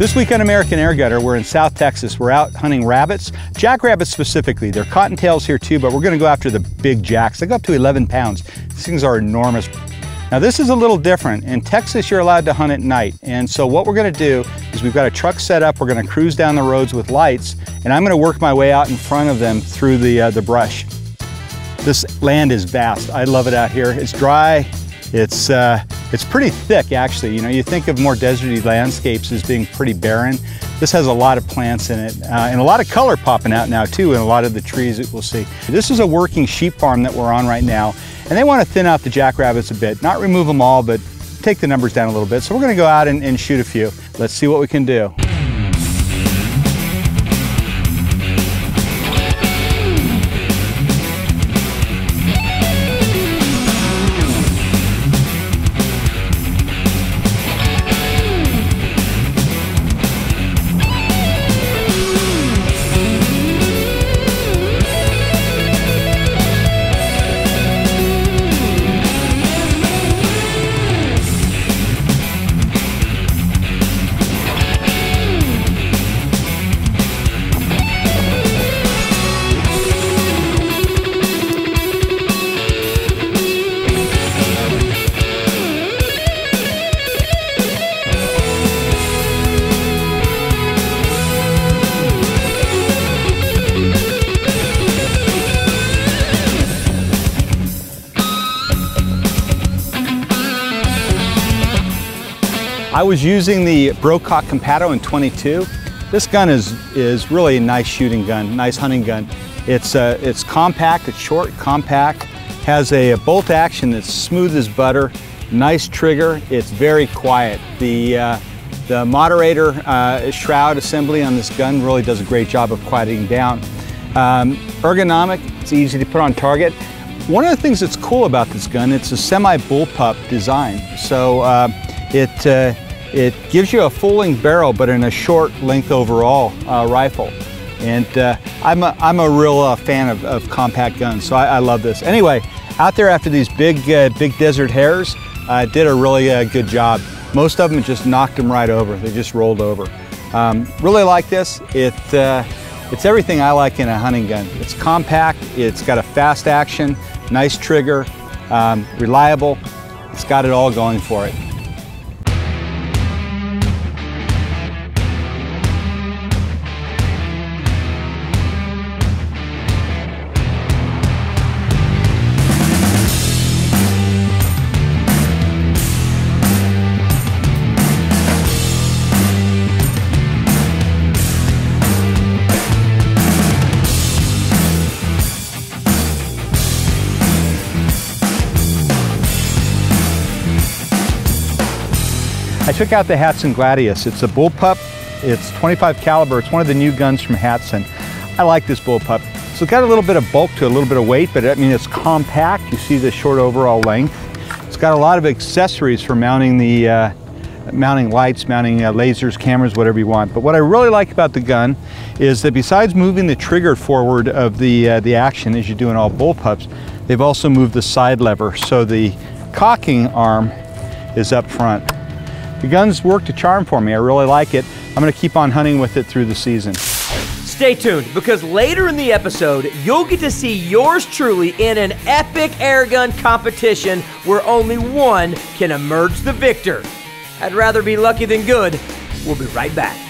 This week on American Airgunner, we're in South Texas. We're out hunting rabbits, jackrabbits specifically. They're cottontails here too, but we're gonna go after the big jacks. They go up to 11 pounds. These things are enormous. Now this is a little different. In Texas, you're allowed to hunt at night. And so what we're gonna do is we've got a truck set up. We're gonna cruise down the roads with lights, and I'm gonna work my way out in front of them through the, uh, the brush. This land is vast. I love it out here. It's dry, it's, uh, it's pretty thick actually. You know, you think of more deserty landscapes as being pretty barren. This has a lot of plants in it uh, and a lot of color popping out now too in a lot of the trees that we'll see. This is a working sheep farm that we're on right now and they want to thin out the jackrabbits a bit. Not remove them all, but take the numbers down a little bit. So we're going to go out and, and shoot a few. Let's see what we can do. I was using the Brocock Compatto in 22. This gun is, is really a nice shooting gun, nice hunting gun. It's, uh, it's compact, it's short, compact, has a, a, bolt action that's smooth as butter, nice trigger, it's very quiet. The, uh, the moderator uh, shroud assembly on this gun really does a great job of quieting down. Um, ergonomic, it's easy to put on target. One of the things that's cool about this gun, it's a semi-bullpup design. So uh, it, uh, it gives you a full-length barrel, but in a short length overall uh, rifle. And uh, I'm, a, I'm a real uh, fan of, of, compact guns, so I, I, love this. Anyway, out there after these big, uh, big desert hares, did a really good job. Most of them just knocked them right over. They just rolled over. Um, really like this. It, it's everything I like in a hunting gun. It's compact, it's got a fast action, nice trigger, um, reliable. It's got it all going for it. I took out the Hatsan Gladius. It's a bullpup. It's 25 caliber. It's one of the new guns from Hatsan. I like this bullpup. So it's got a little bit of bulk to a little bit of weight, but I mean, it's compact. You see the short overall length. It's got a lot of accessories for mounting the uh, mounting lights, mounting uh, lasers, cameras, whatever you want. But what I really like about the gun is that besides moving the trigger forward of the, uh, the action as you do in all bullpups, they've also moved the side lever. So the cocking arm is up front. The gun's worked a charm for me. I really like it. I'm gonna keep on hunting with it through the season. Stay tuned because later in the episode, you'll get to see yours truly in an epic airgun competition where only one can emerge the victor. I'd rather be lucky than good. We'll be right back.